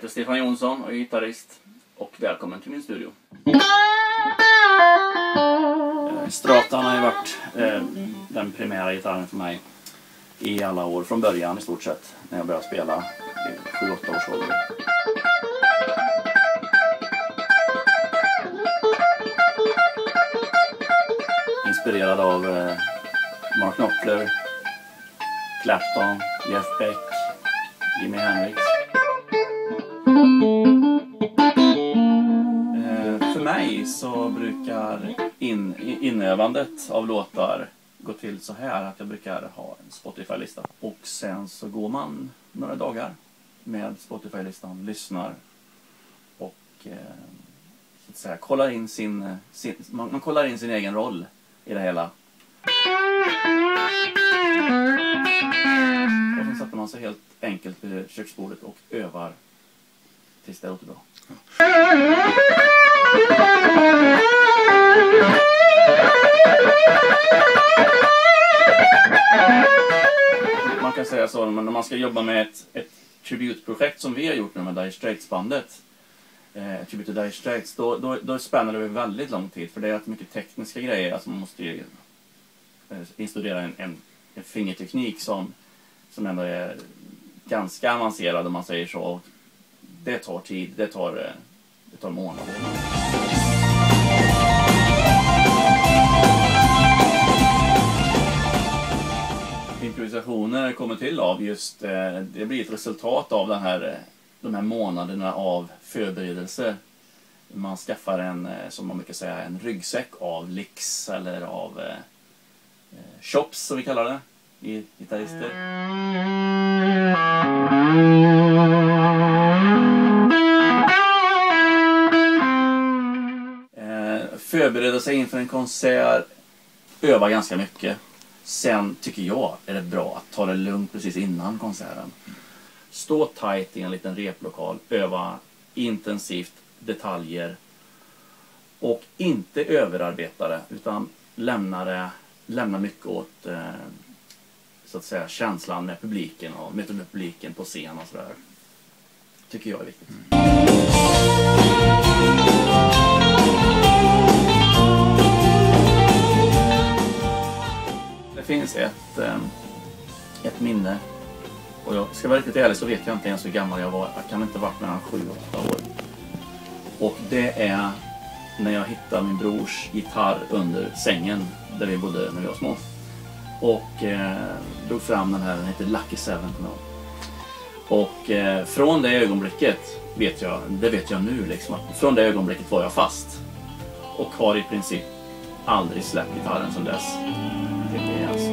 heter Stefan Jonsson och är gitarrist. Och välkommen till min studio. Eh, Stratan har ju varit eh, den primära gitarren för mig i alla år, från början i stort sett, när jag började spela i 7-8 års ålder. Inspirerad av eh, Mark Knopfler, Clapton, Jeff Beck, Jimi Hendrix. Eh, för mig så brukar in, inövandet av låtar gå till så här att jag brukar ha en Spotify-lista. Och sen så går man några dagar med Spotify-listan, lyssnar och eh, så att säga kollar in sin, sin man, man kollar in sin egen roll i det hela. Och sen sätter man sig helt enkelt vid köksbordet och övar faktiskt, det låter bra. Man kan säga så, men när man ska jobba med ett, ett tributprojekt som vi har gjort nu med Dire Straits-bandet, eh, Tribute to Dire Straits, då, då, då spänner det över väldigt lång tid för det är rätt mycket tekniska grejer. Alltså man måste ju eh, instudera en, en, en fingerteknik som, som ändå är ganska avancerad om man säger så. Och det tar tid, det tar, eh, det tar månader. Improvisationer kommer till av just, eh, det blir ett resultat av den här, eh, de här månaderna av förberedelse. Man skaffar en, som man brukar säga, en ryggsäck av licks eller av eh, chops som vi kallar det i gitarrister. Förbereda sig inför en konsert, öva ganska mycket. Sen tycker jag är det bra att ta det lugnt precis innan konserten. Stå tight i en liten replokal, öva intensivt detaljer och inte överarbeta det utan lämna, det, lämna mycket åt eh, så att säga, känslan med publiken och möta med publiken på scen och sådär. Tycker jag är viktigt. Mm. Ett minne och jag ska vara riktigt ärlig så vet jag inte ens hur gammal jag var. Jag kan inte ha varit mellan 7-8 år. Och det är när jag hittade min brors gitarr under sängen där vi bodde när vi var små. Och eh, drog fram den här, den heter Lucky Seven kommer. Och eh, från det ögonblicket vet jag, det vet jag nu liksom, att från det ögonblicket var jag fast. Och har i princip aldrig släppt gitarren sedan dess. Det är alltså